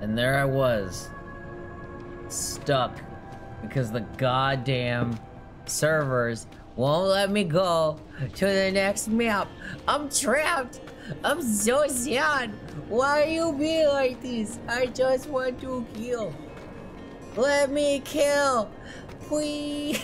And there I was, stuck because the goddamn servers won't let me go to the next map. I'm trapped. I'm so sad. Why are you be like this? I just want to kill. Let me kill. Please.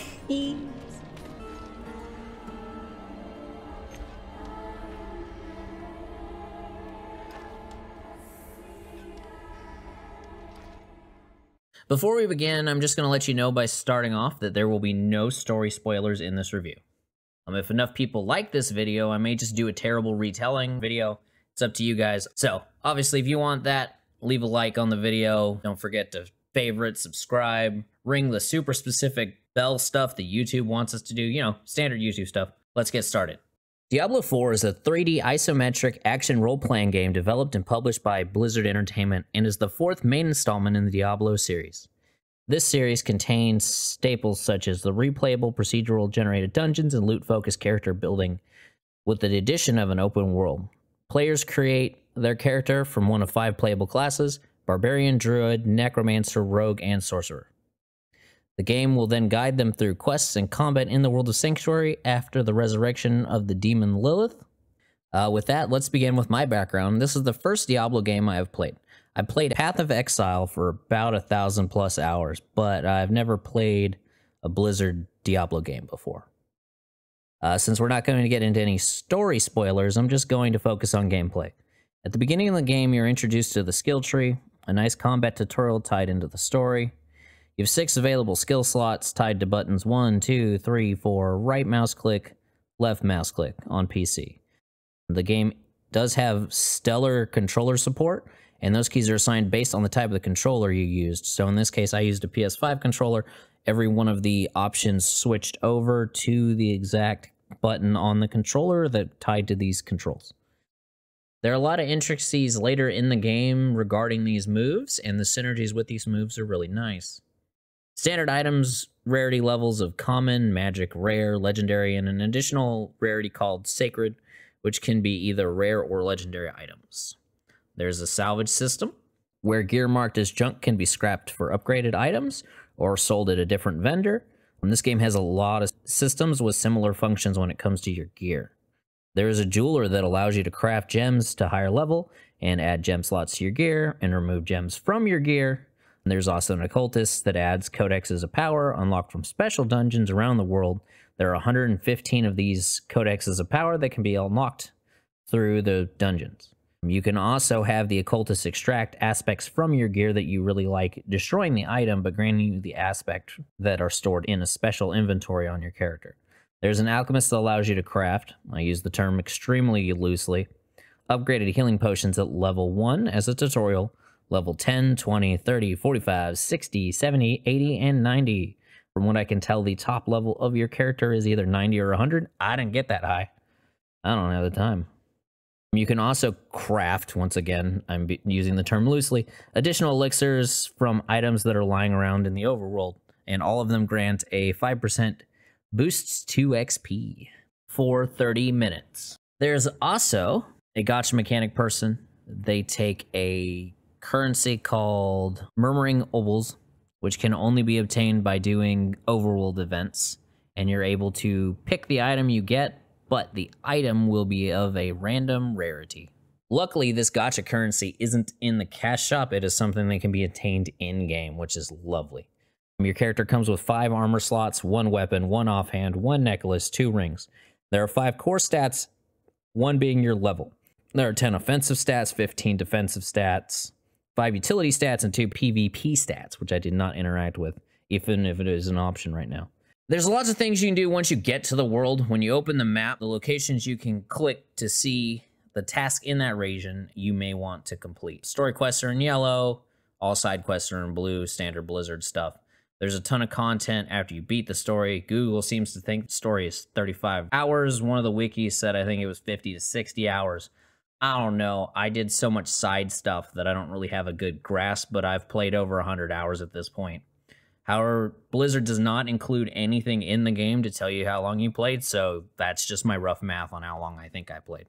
Before we begin, I'm just going to let you know by starting off that there will be no story spoilers in this review. Um, if enough people like this video, I may just do a terrible retelling video. It's up to you guys. So, obviously, if you want that, leave a like on the video. Don't forget to favorite, subscribe, ring the super specific bell stuff that YouTube wants us to do. You know, standard YouTube stuff. Let's get started. Diablo 4 is a 3D isometric action role playing game developed and published by Blizzard Entertainment and is the fourth main installment in the Diablo series. This series contains staples such as the replayable procedural generated dungeons and loot focused character building, with the addition of an open world. Players create their character from one of five playable classes barbarian, druid, necromancer, rogue, and sorcerer. The game will then guide them through quests and combat in the world of Sanctuary after the resurrection of the demon Lilith. Uh, with that, let's begin with my background. This is the first Diablo game I have played. I played Path of Exile for about a thousand plus hours, but I've never played a Blizzard Diablo game before. Uh, since we're not going to get into any story spoilers, I'm just going to focus on gameplay. At the beginning of the game, you're introduced to the skill tree, a nice combat tutorial tied into the story. You have six available skill slots tied to buttons one, two, three, four, right mouse click, left mouse click on PC. The game does have stellar controller support, and those keys are assigned based on the type of the controller you used. So in this case, I used a PS5 controller. Every one of the options switched over to the exact button on the controller that tied to these controls. There are a lot of intricacies later in the game regarding these moves, and the synergies with these moves are really nice. Standard items, rarity levels of common, magic, rare, legendary, and an additional rarity called sacred, which can be either rare or legendary items. There's a salvage system, where gear marked as junk can be scrapped for upgraded items or sold at a different vendor. And this game has a lot of systems with similar functions when it comes to your gear. There is a jeweler that allows you to craft gems to higher level and add gem slots to your gear and remove gems from your gear there's also an occultist that adds codexes of power unlocked from special dungeons around the world. There are 115 of these codexes of power that can be unlocked through the dungeons. You can also have the occultist extract aspects from your gear that you really like, destroying the item but granting you the aspect that are stored in a special inventory on your character. There's an alchemist that allows you to craft, I use the term extremely loosely, upgraded healing potions at level 1 as a tutorial, level 10, 20, 30, 45, 60, 70, 80, and 90. From what I can tell, the top level of your character is either 90 or 100. I didn't get that high. I don't have the time. You can also craft, once again, I'm using the term loosely, additional elixirs from items that are lying around in the overworld, and all of them grant a 5% boosts to XP for 30 minutes. There's also a gacha mechanic person. They take a currency called Murmuring Obols, which can only be obtained by doing overworld events. And you're able to pick the item you get, but the item will be of a random rarity. Luckily, this gacha currency isn't in the cash shop, it is something that can be attained in game, which is lovely. Your character comes with five armor slots, one weapon, one offhand, one necklace, two rings. There are five core stats, one being your level. There are 10 offensive stats, 15 defensive stats, five utility stats and two PvP stats, which I did not interact with, even if it is an option right now. There's lots of things you can do once you get to the world. When you open the map, the locations you can click to see the task in that region you may want to complete. Story quests are in yellow, all side quests are in blue, standard Blizzard stuff. There's a ton of content after you beat the story. Google seems to think the story is 35 hours. One of the wikis said I think it was 50 to 60 hours. I don't know. I did so much side stuff that I don't really have a good grasp, but I've played over 100 hours at this point. However, Blizzard does not include anything in the game to tell you how long you played, so that's just my rough math on how long I think I played.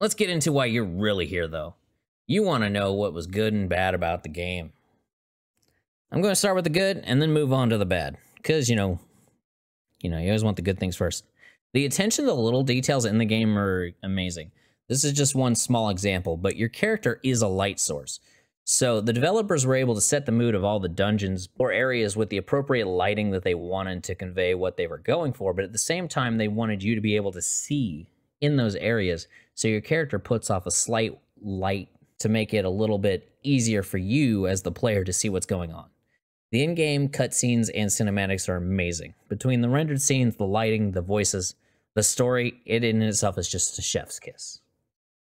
Let's get into why you're really here, though. You want to know what was good and bad about the game. I'm going to start with the good and then move on to the bad because, you know, you know, you always want the good things first. The attention to the little details in the game are amazing. This is just one small example, but your character is a light source. So the developers were able to set the mood of all the dungeons or areas with the appropriate lighting that they wanted to convey what they were going for, but at the same time, they wanted you to be able to see in those areas. So your character puts off a slight light to make it a little bit easier for you as the player to see what's going on. The in game cutscenes and cinematics are amazing. Between the rendered scenes, the lighting, the voices, the story, it in itself is just a chef's kiss.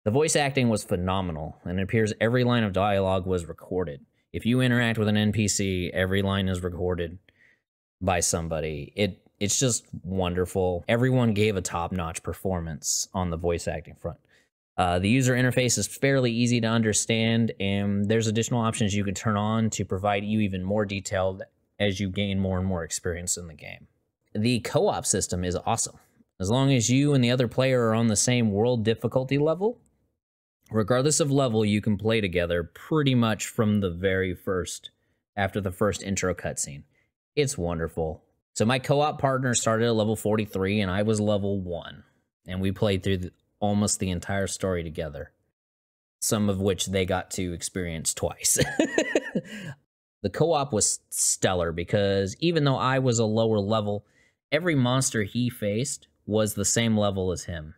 The voice acting was phenomenal, and it appears every line of dialogue was recorded. If you interact with an NPC, every line is recorded by somebody. It it's just wonderful. Everyone gave a top-notch performance on the voice acting front. Uh, the user interface is fairly easy to understand, and there's additional options you can turn on to provide you even more detailed as you gain more and more experience in the game. The co op system is awesome. As long as you and the other player are on the same world difficulty level, regardless of level, you can play together pretty much from the very first, after the first intro cutscene. It's wonderful. So my co-op partner started at level 43 and I was level 1 and we played through the, almost the entire story together. Some of which they got to experience twice. the co-op was stellar because even though I was a lower level, every monster he faced was the same level as him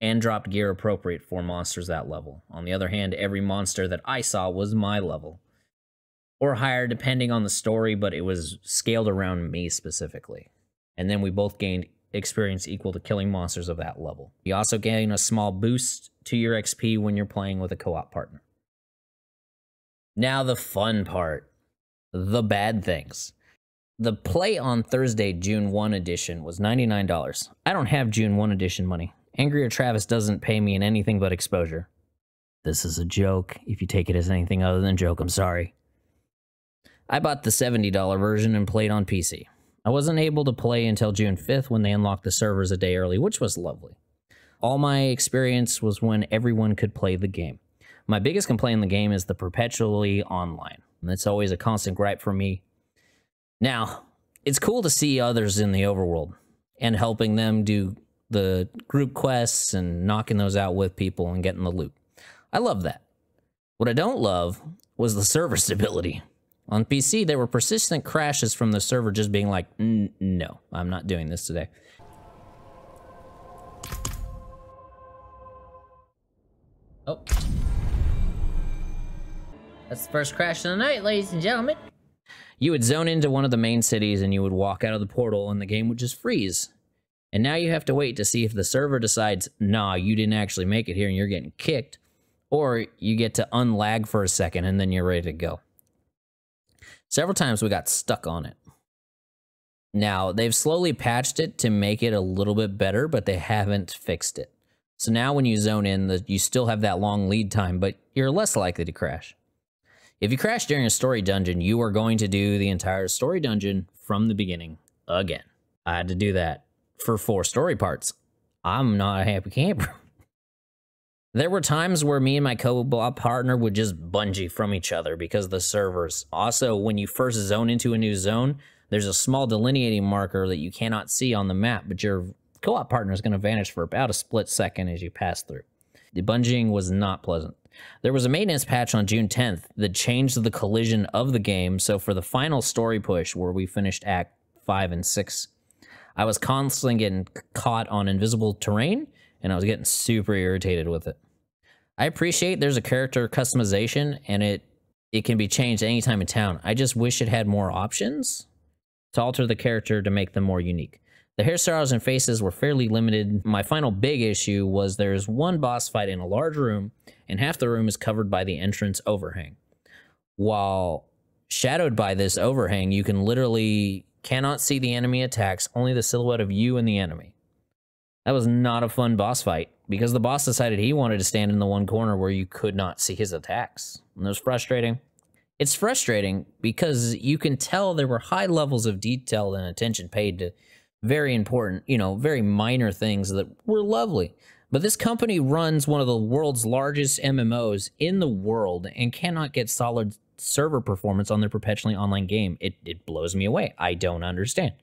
and dropped gear appropriate for monsters that level. On the other hand, every monster that I saw was my level or higher depending on the story, but it was scaled around me specifically. And then we both gained experience equal to killing monsters of that level. You also gain a small boost to your XP when you're playing with a co-op partner. Now the fun part, the bad things. The Play on Thursday June 1 edition was $99. I don't have June 1 edition money. Angrier Travis doesn't pay me in anything but exposure. This is a joke. If you take it as anything other than joke, I'm sorry. I bought the $70 version and played on PC. I wasn't able to play until June 5th when they unlocked the servers a day early, which was lovely. All my experience was when everyone could play the game. My biggest complaint in the game is the perpetually online. That's always a constant gripe for me now, it's cool to see others in the overworld and helping them do the group quests and knocking those out with people and getting the loot. I love that. What I don't love was the server stability. On PC, there were persistent crashes from the server just being like, no, I'm not doing this today. Oh. That's the first crash of the night, ladies and gentlemen you would zone into one of the main cities and you would walk out of the portal and the game would just freeze. And now you have to wait to see if the server decides, nah, you didn't actually make it here and you're getting kicked, or you get to unlag for a second and then you're ready to go. Several times we got stuck on it. Now, they've slowly patched it to make it a little bit better, but they haven't fixed it. So now when you zone in, the, you still have that long lead time, but you're less likely to crash. If you crash during a story dungeon, you are going to do the entire story dungeon from the beginning again. I had to do that for four story parts. I'm not a happy camper. there were times where me and my co-op partner would just bungee from each other because the servers. Also, when you first zone into a new zone, there's a small delineating marker that you cannot see on the map, but your co-op partner is going to vanish for about a split second as you pass through. The bungeeing was not pleasant. There was a maintenance patch on June 10th that changed the collision of the game. So for the final story push, where we finished Act 5 and 6, I was constantly getting caught on invisible terrain, and I was getting super irritated with it. I appreciate there's a character customization, and it it can be changed anytime in town. I just wish it had more options to alter the character to make them more unique. The hairstyles and faces were fairly limited. My final big issue was there's one boss fight in a large room, and half the room is covered by the entrance overhang. While shadowed by this overhang, you can literally cannot see the enemy attacks, only the silhouette of you and the enemy. That was not a fun boss fight because the boss decided he wanted to stand in the one corner where you could not see his attacks. And it was frustrating. It's frustrating because you can tell there were high levels of detail and attention paid to very important, you know, very minor things that were lovely. But this company runs one of the world's largest MMOs in the world and cannot get solid server performance on their perpetually online game. It, it blows me away. I don't understand.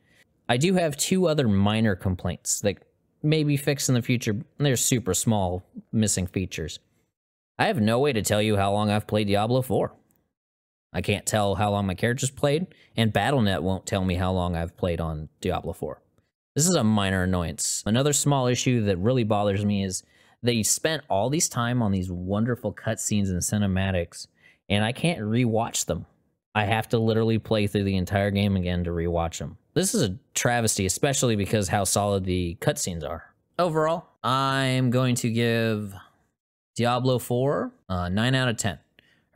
I do have two other minor complaints that may be fixed in the future. They're super small, missing features. I have no way to tell you how long I've played Diablo 4. I can't tell how long my characters played, and Battle.net won't tell me how long I've played on Diablo 4. This is a minor annoyance. Another small issue that really bothers me is they spent all these time on these wonderful cutscenes and cinematics, and I can't rewatch them. I have to literally play through the entire game again to rewatch them. This is a travesty, especially because how solid the cutscenes are. Overall, I'm going to give Diablo 4 uh, 9 out of 10.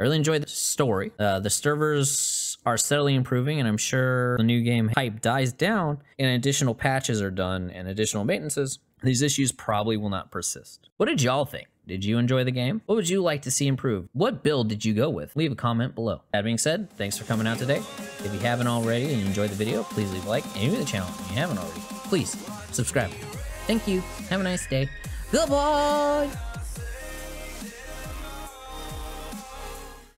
I really enjoyed the story. Uh, the servers are steadily improving, and I'm sure the new game hype dies down and additional patches are done and additional maintenances. These issues probably will not persist. What did y'all think? Did you enjoy the game? What would you like to see improved? What build did you go with? Leave a comment below. That being said, thanks for coming out today. If you haven't already and you enjoyed the video, please leave a like and new to the channel if you haven't already. Please subscribe. Thank you. Have a nice day. Goodbye.